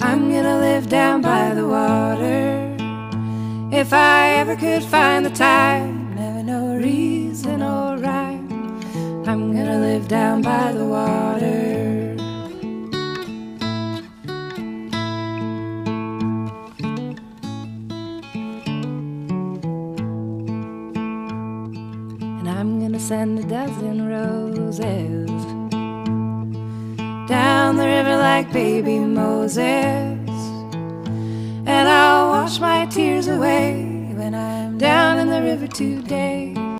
I'm gonna live down by the water. If I ever could find the time, never no reason or rhyme. I'm gonna live down by the water. And I'm gonna send a dozen roses like baby Moses. And I'll wash my tears away when I'm down in the river today.